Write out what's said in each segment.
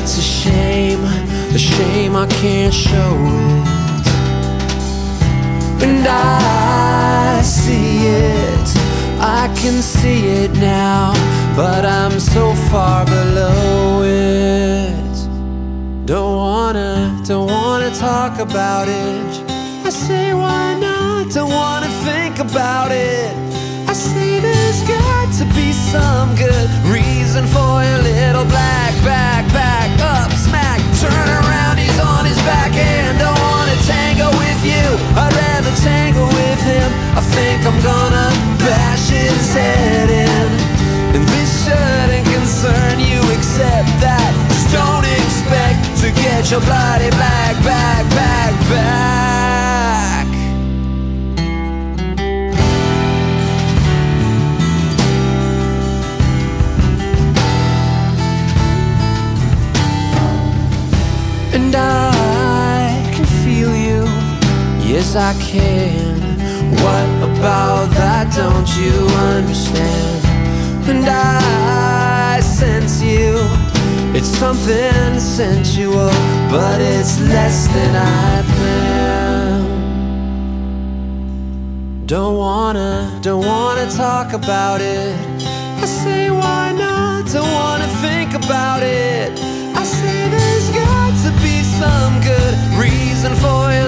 It's a shame, a shame I can't show it. And I see it, I can see it now, but I'm so far below it. Don't wanna, don't wanna talk about it. I say, why not? Don't wanna think about it. I say, there's got to be some good reason for your little black backpack up, smack, turn around. He's on his back and don't wanna tango with you. I'd rather tango with him. I think I'm gonna bash his head in. And this shouldn't concern you, except that just don't expect to get your bloody black back, back, back. Yes I can. What about that don't you understand? And I sense you, it's something sensual, but it's less than I planned. Don't wanna, don't wanna talk about it. I say why not? Don't wanna think about it. I say there's got to be some good reason for black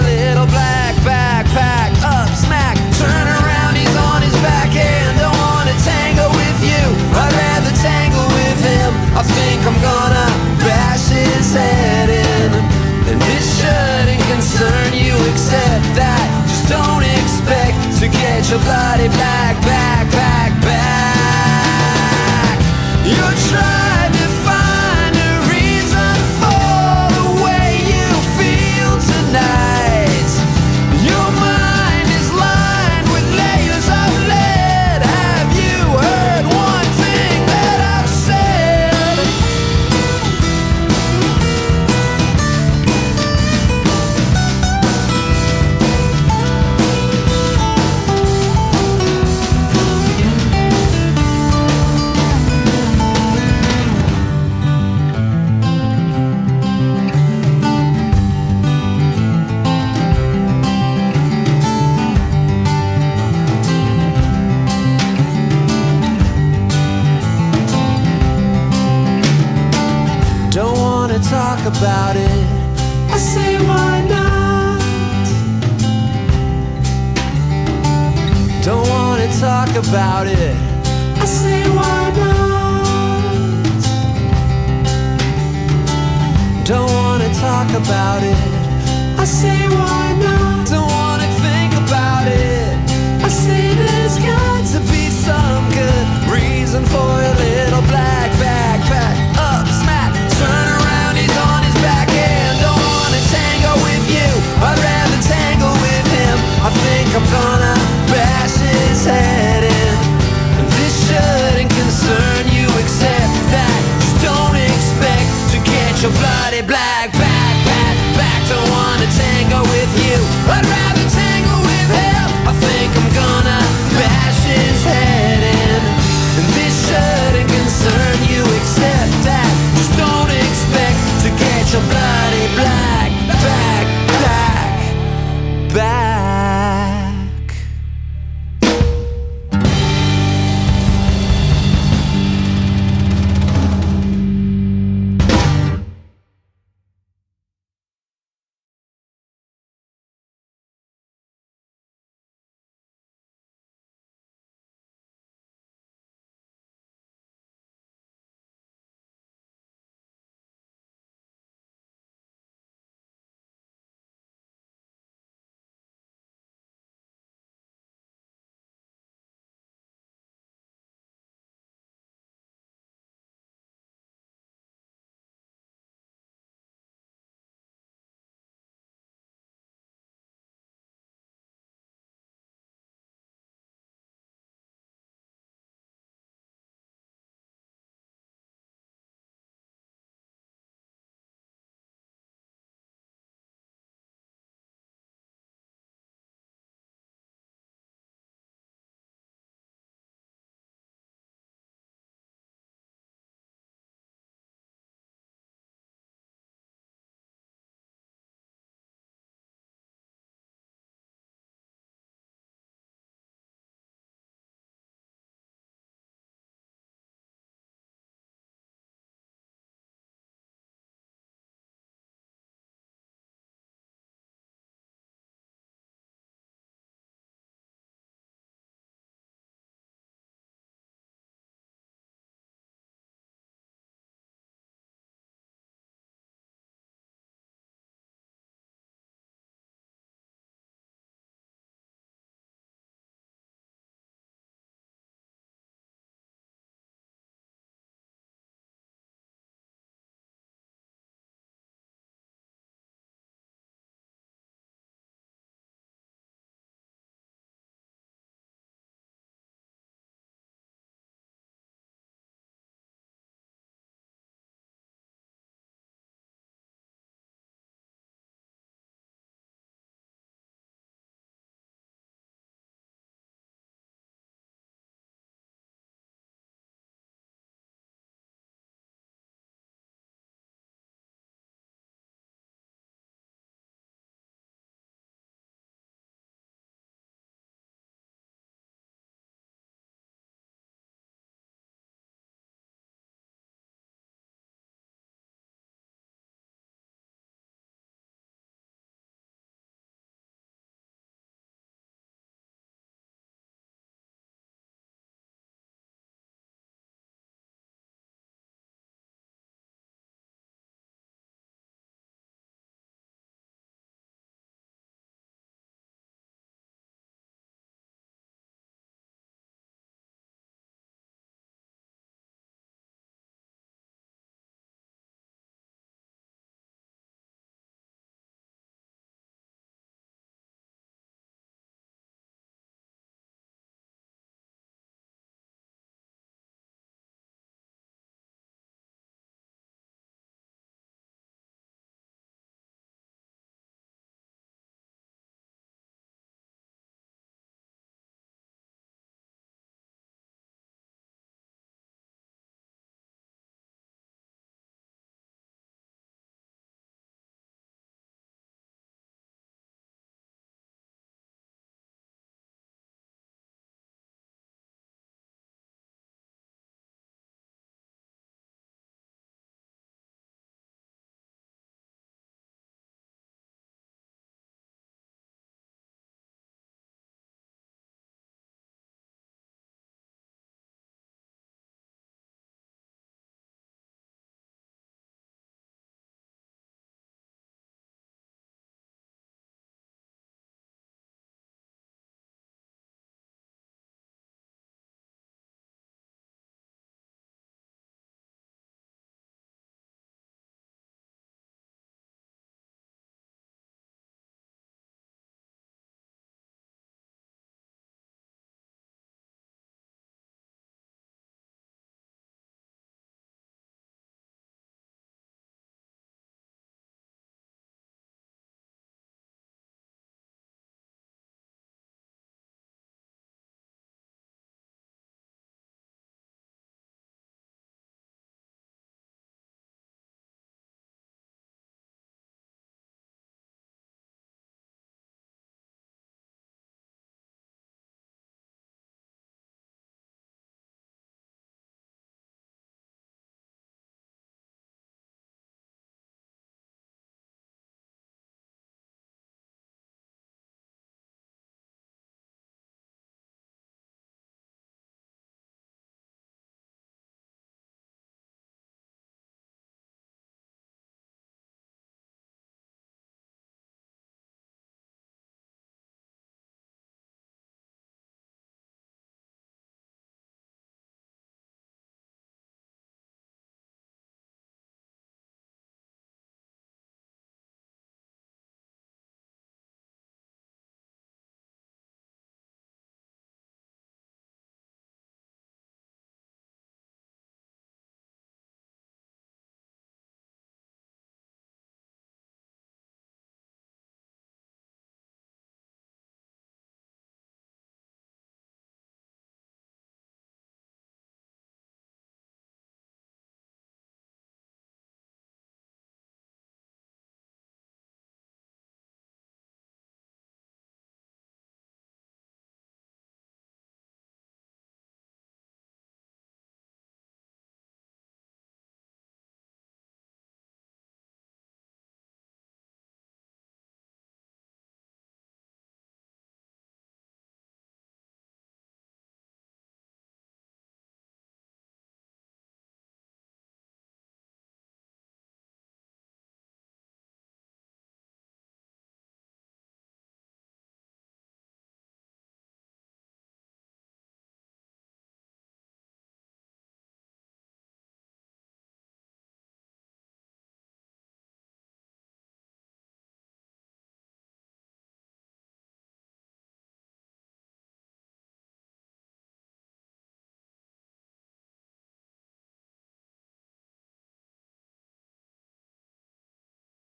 backpack up, smack, turn around. He's on his back and don't wanna tango with you. I'd rather tango with him. I think I'm gonna talk about it. I say why not? Don't wanna talk about it. I say why